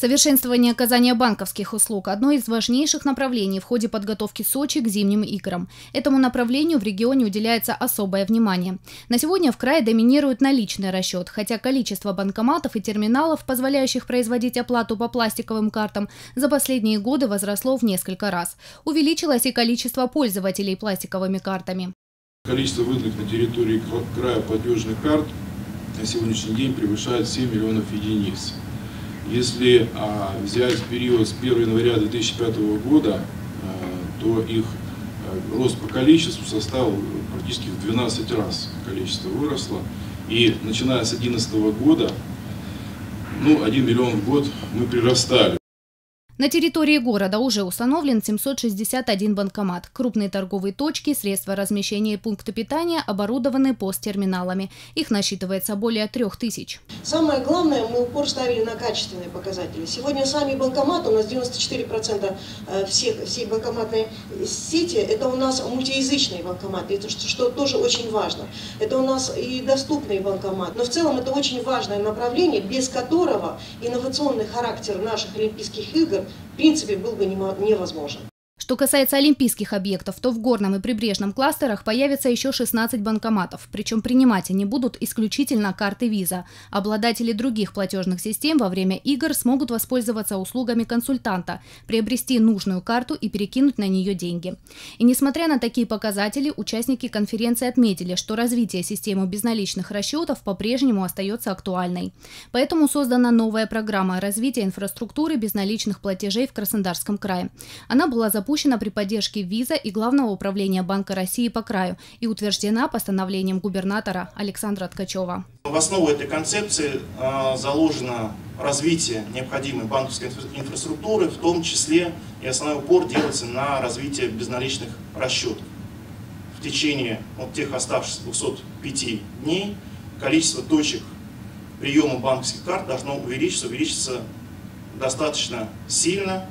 Совершенствование оказания банковских услуг – одно из важнейших направлений в ходе подготовки Сочи к зимним играм. Этому направлению в регионе уделяется особое внимание. На сегодня в крае доминирует наличный расчет, хотя количество банкоматов и терминалов, позволяющих производить оплату по пластиковым картам, за последние годы возросло в несколько раз. Увеличилось и количество пользователей пластиковыми картами. Количество выданных на территории края платежных карт на сегодняшний день превышает 7 миллионов единиц. Если а, взять период с 1 января 2005 года, а, то их а, рост по количеству составил практически в 12 раз количество выросло. И начиная с 2011 года, ну, 1 миллион в год мы прирастали. На территории города уже установлен 761 банкомат. Крупные торговые точки, средства размещения и пункты питания оборудованы посттерминалами. Их насчитывается более трех тысяч. Самое главное, мы упор ставили на качественные показатели. Сегодня сами банкоматы, у нас 94% э, всех, всей банкоматной сети, это у нас мультиязычные банкоматы, это что, что тоже очень важно. Это у нас и доступный банкомат. Но в целом это очень важное направление, без которого инновационный характер наших Олимпийских игр в принципе был бы невозможен. Что касается олимпийских объектов, то в горном и прибрежном кластерах появится еще 16 банкоматов. Причем принимать они будут исключительно карты виза. Обладатели других платежных систем во время игр смогут воспользоваться услугами консультанта, приобрести нужную карту и перекинуть на нее деньги. И несмотря на такие показатели, участники конференции отметили, что развитие системы безналичных расчетов по-прежнему остается актуальной. Поэтому создана новая программа развития инфраструктуры безналичных платежей в Краснодарском крае. Она была запущена запущена при поддержке виза и Главного управления Банка России по краю и утверждена постановлением губернатора Александра Ткачева. В основу этой концепции а, заложено развитие необходимой банковской инфраструктуры, в том числе и основной упор делается на развитие безналичных расчетов. В течение вот тех оставшихся 205 дней количество точек приема банковских карт должно увеличиться, увеличиться достаточно сильно.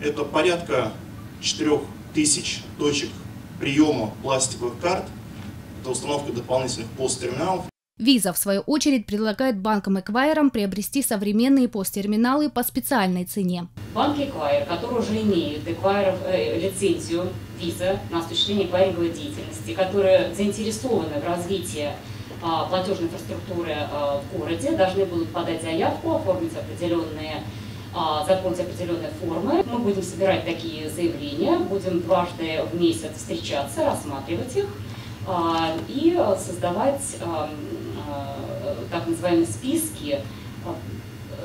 Это порядка 4000 точек приема пластиковых карт. Это установка дополнительных посттерминалов. Виза, в свою очередь, предлагает банкам-эквайерам приобрести современные посттерминалы по специальной цене. Банки-эквайер, которые уже имеют эквайер, э, лицензию виза на осуществление эквайринговой деятельности, которые заинтересованы в развитии а, платежной инфраструктуры а, в городе, должны будут подать заявку, оформить определенные заполнить определенные формы. Мы будем собирать такие заявления, будем дважды в месяц встречаться, рассматривать их а, и создавать а, так называемые списки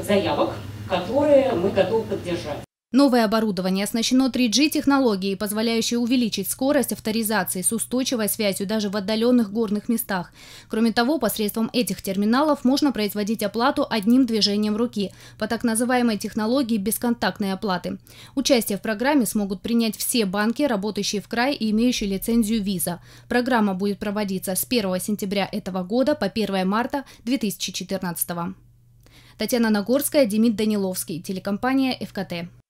заявок, которые мы готовы поддержать. Новое оборудование оснащено 3G-технологией, позволяющей увеличить скорость авторизации с устойчивой связью даже в отдаленных горных местах. Кроме того, посредством этих терминалов можно производить оплату одним движением руки по так называемой технологии бесконтактной оплаты. Участие в программе смогут принять все банки, работающие в крае и имеющие лицензию виза. Программа будет проводиться с 1 сентября этого года по 1 марта 2014 Татьяна Нагорская, Демид Даниловский, телекомпания ФКТ.